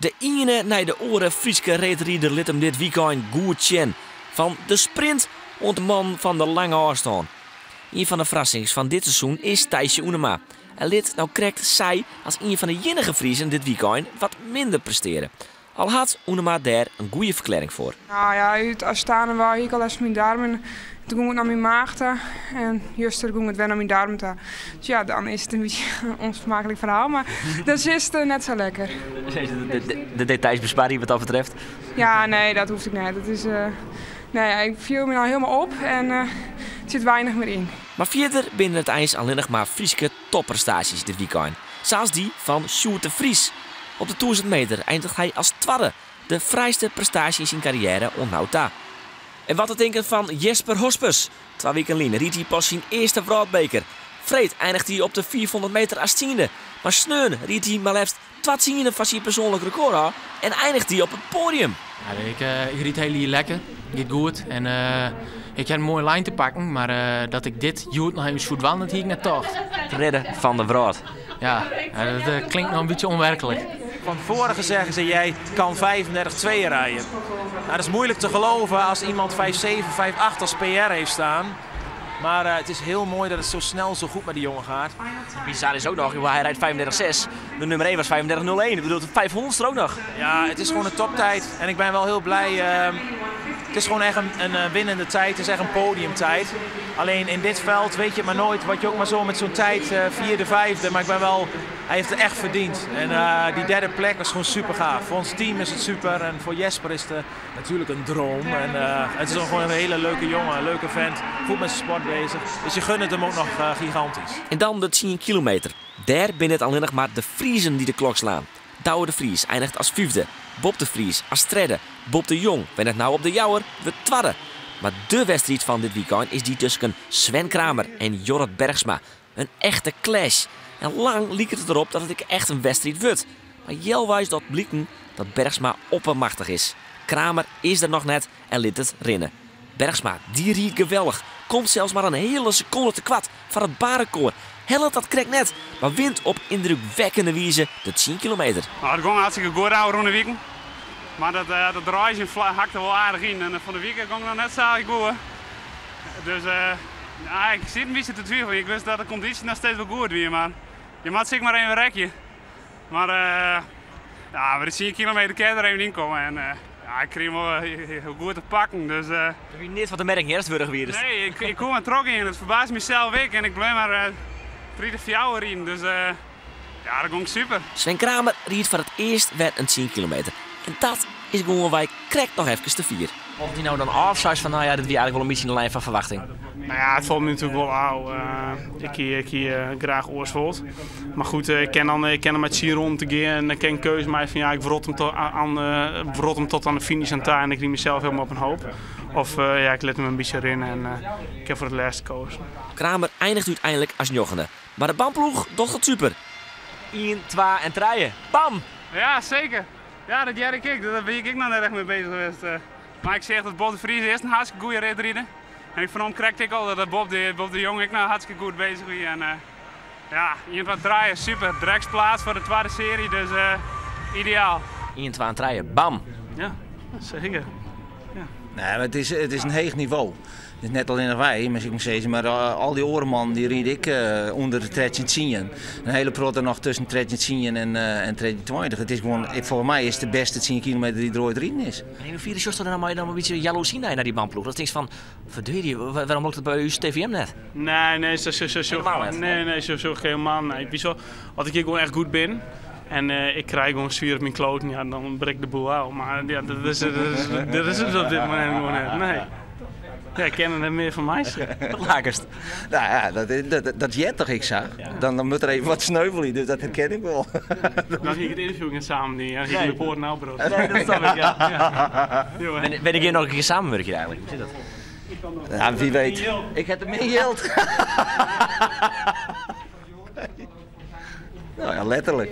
De ene naar de oren Frieske reetrieder liet hem dit weekend goed zien. Van de sprint ont man van de lange afstand. Een van de verrassings van dit seizoen is Thijsje Oenema. En lid nou krijgt zij als een van de jinnige Friesen dit weekend wat minder presteren. Al had Oenema daar een goede verklaring voor. Nou ja, uit Astana was ik al eens mijn darmen. Toen ging het naar mijn maag toe. en juist ging het weer naar mijn darmen toe. Dus ja, dan is het een beetje een onsmakelijk verhaal, maar dat is het net zo lekker. De, de, de details besparen wat dat betreft. Ja, nee, dat hoeft ik niet. Dat is, uh, nee, ik viel me nou helemaal op en uh, er zit weinig meer in. Maar verder binnen het ijs alleen nog maar Frieske topprestaties dit weekend. Zoals die van Sjoerd de Vries. Op de 1000 meter eindigt hij als tweede. De vrijste prestatie in zijn carrière onthoudt daar. En wat te denken van Jesper Hospes. Twee weken lien riet hij pas zijn eerste wereldbeker. Vreed eindigt hij op de 400 meter als tiende. Maar Sneun riet hij maar liefst tiende van zijn persoonlijk record aan. En eindigt hij op het podium. Ja, ik, uh, ik riet heel lekker. Gaat goed. En uh, ik heb een mooie lijn te pakken. Maar uh, dat ik dit joet nog even goed wandelt, hier ik net toch. Redden van de brood. Ja, dat klinkt nog een beetje onwerkelijk. Van vorige zeggen ze, jij kan 35-2 rijden. Nou, dat is moeilijk te geloven als iemand 5-7, 5-8 als PR heeft staan. Maar uh, het is heel mooi dat het zo snel, zo goed met die jongen gaat. Bizar is ook nog, hij rijdt 35-6. De nummer 1 was 35-01. Ik bedoel, 500 er ook nog. Ja, het is gewoon een toptijd. En ik ben wel heel blij. Uh, het is gewoon echt een, een, winnende tijd. Het is echt een podiumtijd. Alleen in dit veld weet je maar nooit wat je ook maar zo met zo'n tijd, uh, vierde, vijfde. Maar ik ben wel, hij heeft het echt verdiend. En uh, die derde plek was gewoon super gaaf. Voor ons team is het super. En voor Jesper is het natuurlijk een droom. En het is gewoon een hele leuke jongen, een leuke vent. Goed met zijn sport bezig. Dus je gunt het hem ook nog gigantisch. En dan de 10 kilometer. Daar binnen het alleen nog maar de Friesen die de klok slaan. Douwe de Vries eindigt als vijfde. Bob de Vries als derde. Bob de Jong ben het nou op de Jouwer, we twadden. Maar de wedstrijd van dit weekend is die tussen Sven Kramer en Jorrit Bergsma. Een echte clash. En lang liep het erop dat het echt een wedstrijd wordt. Maar jelwijs dat blikken dat Bergsma oppermachtig is. Kramer is er nog net en liet het rinnen. Bergsma, die riet geweldig. Komt zelfs maar een hele seconde te kwad van het barenkoor. Helpt dat krek net, maar wint op indrukwekkende wijze de 10 kilometer. Nou, het ging hartstikke goed oude rond de week. Maar dat, uh, dat draaien hakte wel aardig in. En van de week ging nog net zo goed. Dus uh, ja, ik zit een beetje te twijfelen. Ik wist dat de conditie nog steeds wel goed weer. Maar je moet zich maar even rekje. Maar uh, ja, we de 10 kilometer kan er even in komen. En, ja, ik kreeg wel heel goed te pakken. Dus, uh, Heb je niet wat de merk eerstburg weer dus? Nee, ik, ik kom er trok in. Het verbaast mezelf ik. En ik blijf maar uh, drie of vier in. Dus uh, ja, dat ging super. Sven Kramer riet voor het eerst werd een 10 kilometer. En dat is gewoon wij krijgt nog even te vier. Of die nou dan afzuist van nou ja, dit wie eigenlijk wel een beetje in de lijn van verwachting. Nou ja, het valt me natuurlijk wel aan. Uh, ik hier, ik hier uh, graag Oorsvold. Maar goed, uh, ik ken dan, ik ken hem met Chiron te gaan en ik ken keuze mij van ja, ik verrot hem, tot aan, verrot hem tot aan de finish aan daar en ik riep mezelf helemaal op een hoop. Of ja, ik let hem een beetje erin en ik heb voor het laatste gekozen. Kramer eindigt uiteindelijk als jochende. Maar de bandploeg doet het super. 1, 2 en 3. Bam! Ja, zeker. Ja, dat jij ik. Daar ben ik nog net echt mee bezig geweest. Maar ik zeg dat Bob de Vries eerst een hartstikke goede rit rijden. En van hem krijg ik al dat Bob de, Bob de Jong ik nou hartstikke goed bezig is. En uh, ja, iemand wat draaien, super. Dreksplaats voor de tweede serie, dus uh, ideaal. 1, 2 draaien, bam! Ja, zeker. Ja. Nee, maar het, is, het is een heeg niveau. Het is net alleen nog wij, maar ik moet zeggen, maar uh, al die orenman die ried ik uh, onder de 13 Een hele protte nog tussen 13 en, uh, en 20. Het is gewoon, voor mij is het de beste 10 kilometer die er ooit rijden is. En hoe vierde Sjoster dan maar dan een beetje jaloezie naar die bandploeg? Dat is van, verdeur waarom loopt het bij u TVM net? Nee, nee, zo, zo, zo, zo, nee, nee, zo, zo helemaal nee. Ik zo, als ik hier gewoon echt goed ben, en uh, ik krijg gewoon zuur op mijn kloten, ja, dan breekt de boel uit. Maar ja, dat is, dat is, dat is het op dit moment gewoon net. Nee. Ja, kennen het meer van mij. Lagerst. Nou ja, dat, dat, dat jet toch ik zag. Dan, dan moet er even wat sneuvelen, dus dat herken ik wel. Dan ging ik het interview in samen niet. Dan ging ik de poort nou brood. Nee, dat snap ik, ja. ja. Ben, ben ik hier nog een keer samenwerken eigenlijk? Hoe zit dat? Ja, wie weet. Ik heb er meer geld. nou ja, letterlijk.